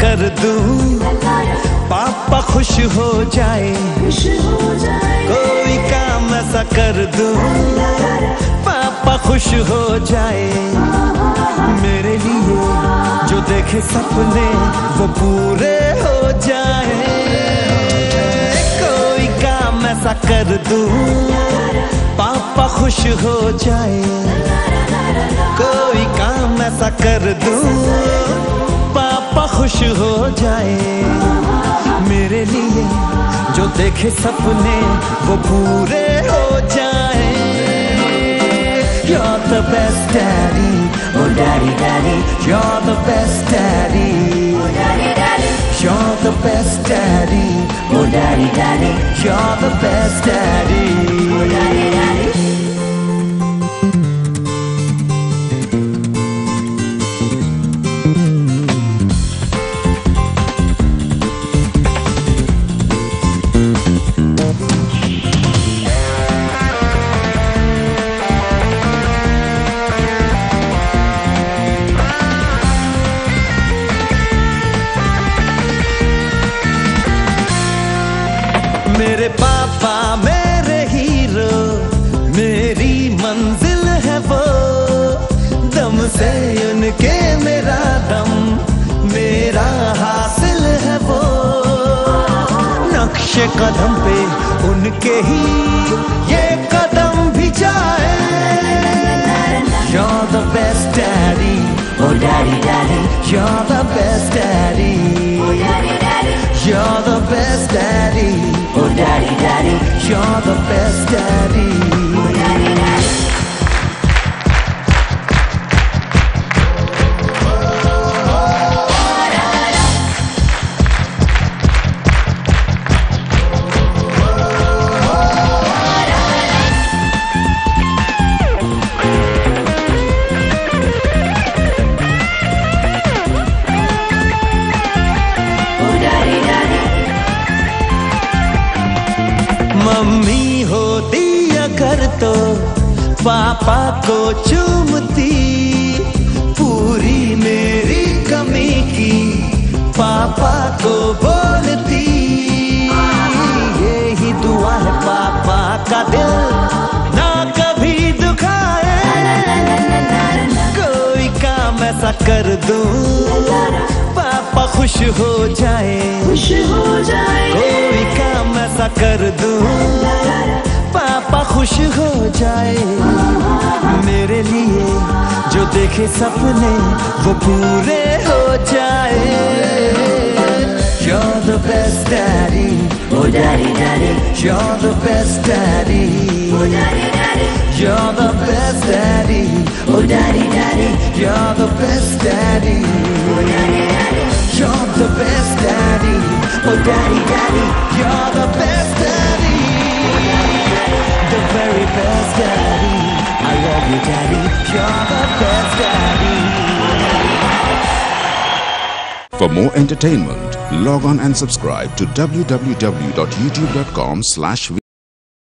कर दू पापा खुश हो जाए। कोई काम ऐसा कर दू खुश हो जाए। मेरे लिए जो देखे सपने, वो पूरे हो जाए। कोई काम ऐसा कर दूँ, पापा खुश हो जाए। कोई काम ऐसा कर दूँ, पापा खुश हो जाए। मेरे लिए जो देखे सपने, वो पूरे हो जाए। The best daddy, oh daddy daddy, you're the best daddy. Oh daddy, daddy, you're the best daddy, oh daddy daddy, you're the best daddy. Oh, मेरे पापा मेरे हीरो मेरी मंजिल है वो। दम से उनके मेरा दम मेरा हासिल है वो। नक्शे कदम पे उनके ही ये कदम भी जाए। You're the best daddy, oh daddy daddy, you're the best daddy. You're the best daddy. Oh, daddy, daddy. You're the best daddy. Mummy होती अगर तो पापा को चूमती। पूरी मेरी कमी की पापा को बोलती। यही दुआ है पापा का दिल, ना कभी दुखाए। कोई काम ऐसा कर दूँ, पापा खुश हो जाए। खुश हो जाए। जाए मेरे लिए जो देखे सपने वो पूरे हो जाए You're the best daddy, oh daddy daddy, you're the best daddy, oh daddy daddy, you're the best daddy, oh daddy daddy, you're the best daddy, oh daddy daddy, you're the best daddy, oh daddy daddy, you're the best daddy, best daddy. I love you, daddy. You're the best daddy. For more entertainment, log on and subscribe to www.youtube.com slash